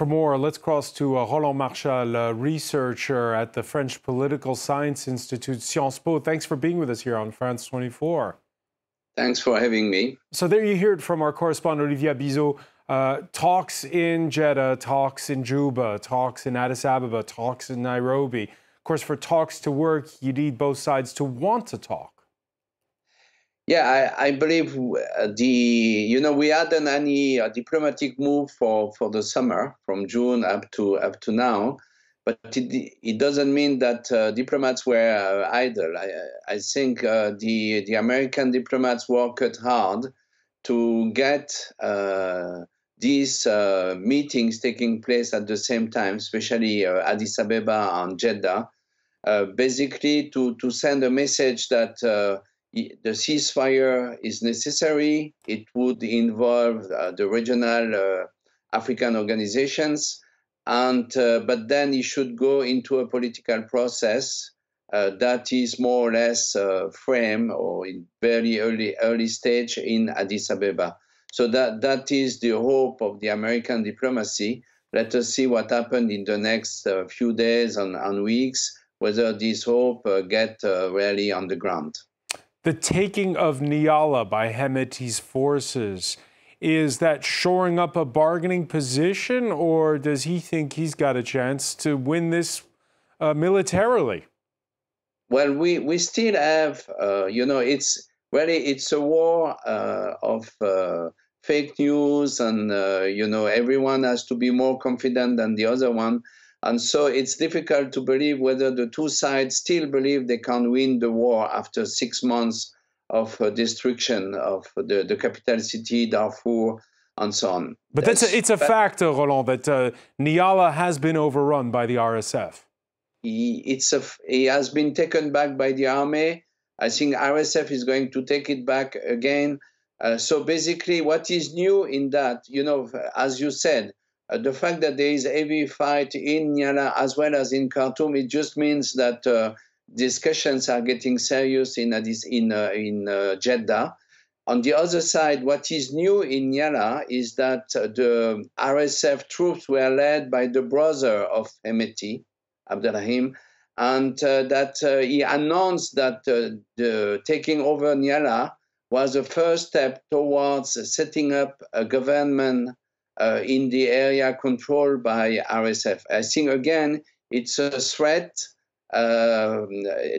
for more, let's cross to uh, Roland Marchal, a researcher at the French Political Science Institute, Sciences Po. Thanks for being with us here on France 24. Thanks for having me. So there you hear it from our correspondent, Olivia Bizot. Uh, talks in Jeddah, talks in Juba, talks in Addis Ababa, talks in Nairobi. Of course, for talks to work, you need both sides to want to talk. Yeah, I, I believe uh, the you know we hadn't any uh, diplomatic move for, for the summer from June up to up to now, but it, it doesn't mean that uh, diplomats were uh, idle. I, I think uh, the the American diplomats worked hard to get uh, these meetings taking place at the same time, especially Addis Ababa and Jeddah, basically to to send a message that the ceasefire is necessary. It would involve uh, the regional uh, African organizations, and uh, but then it should go into a political process uh, that is more or less uh, frame or in very early early stage in Addis Ababa. So that that is the hope of the American diplomacy. Let us see what happened in the next uh, few days and, and, weeks. Whether this hope get really on the ground the taking of Nyala by Hemeti's forces. Is that shoring up a bargaining position, or does he think he's got a chance to win this uh, militarily? Well, we, we still have, uh, you know, it's really it's a war uh, of uh, fake news, and uh, you know everyone has to be more confident than the other one. And so it's difficult to believe whether the two sides still believe they can win the war after six months of uh, destruction of the, the capital city, Darfur, and so on. But that's, that's a, it's a fact, uh, Roland, that uh, Nyala has been overrun by the RSF. He, it's a, he has been taken back by the army. I think RSF is going to take it back again. Uh, so basically, what is new in that, you know, as you said, uh, the fact that there is heavy fight in Nyala as well as in Khartoum, it just means that uh, discussions are getting serious in Addis, in uh, in uh, Jeddah. On the other side, what is new in Nyala is that uh, the RSF troops were led by the brother of Hemeti, Abdelrahim, and uh, that he announced that the taking over Nyala was the first step towards setting up a government uh, in the area controlled by RSF. I think, again, it's a threat uh,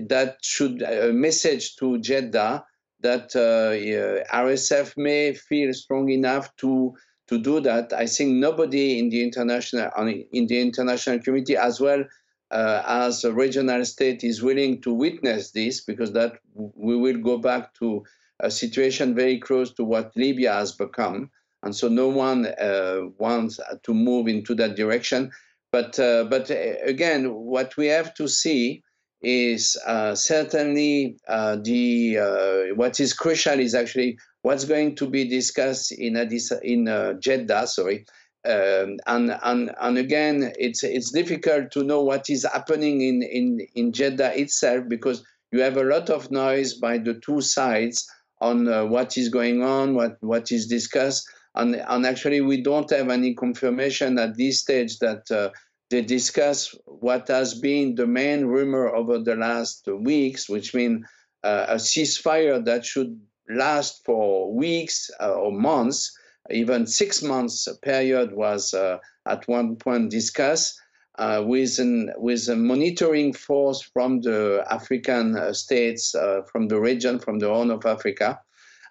that should, a message to Jeddah that uh, RSF may feel strong enough to to do that. I think nobody in the international in the international community, as well uh, as a regional state, is willing to witness this because that we will go back to a situation very close to what Libya has become and so no one uh, wants to move into that direction. But uh, but uh, again, what we have to see is uh, certainly uh, the uh, what is crucial is actually what's going to be discussed in Addis in Jeddah. Sorry. Um, and, and and again, it's it's difficult to know what is happening in, in, in Jeddah itself because you have a lot of noise by the two sides on what is going on, what what is discussed, and, and actually, we don't have any confirmation at this stage that uh, they discuss what has been the main rumor over the last weeks, which means uh, a ceasefire that should last for weeks uh, or months, even six months period was uh, at one point discussed. Uh, with, an, with a monitoring force from the African uh, states, uh, from the region, from the Horn of Africa,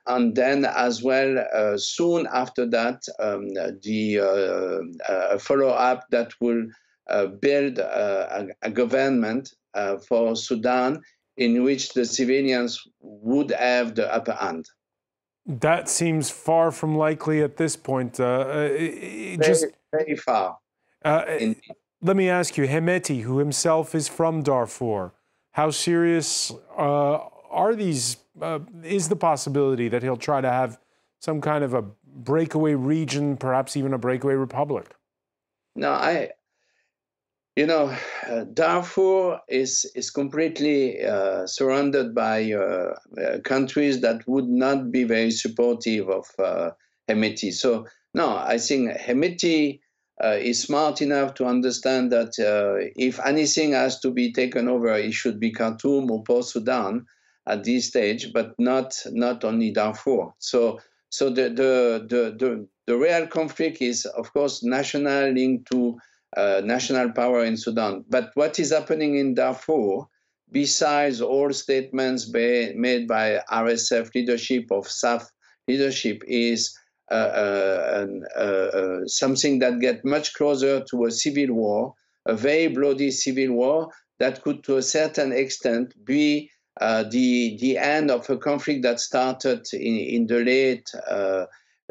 and then as well uh, soon after that um, the uh, uh follow up that will uh, build uh, a, a, government for Sudan in which the civilians would have the upper hand. That seems far from likely at this point. very, just very far. let me ask you, Hemeti, who himself is from Darfur, how serious are these uh, is the possibility that he'll try to have some kind of a breakaway region, perhaps even a breakaway republic? No, I, you know, uh, Darfur is is completely uh, surrounded by uh, uh countries that would not be very supportive of uh, Hemeti. So no, I think Hemeti uh, is smart enough to understand that uh, if anything has to be taken over, it should be Khartoum or Port Sudan at this stage, but not not only Darfur. So so the the the the, the real conflict is of course national linked to uh, national power in Sudan. But what is happening in Darfur, besides all statements by, made by RSF leadership of SAF leadership, is uh, uh, uh, uh, something that gets much closer to a civil war, a very bloody civil war that could, to a certain extent, be uh, the the end of a conflict that started in, in the late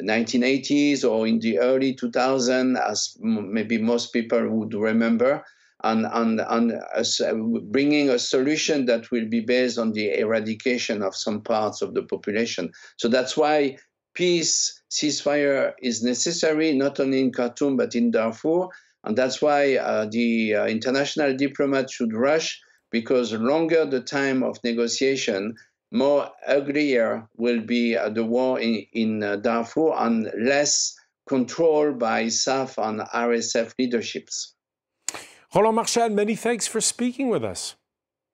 1980s or in the early 2000s, as maybe most people would remember, and, and, and uh, bringing a solution that will be based on the eradication of some parts of the population. So that's why peace, ceasefire is necessary, not only in Khartoum, but in Darfur. And that's why uh, the uh, international diplomats should rush, because longer the time of negotiation, more uglier will be uh, the war in, in uh, Darfur and less controlled by SAF and RSF leaderships. Roland Marchal, many thanks for speaking with us.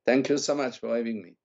Thank you so much for having me.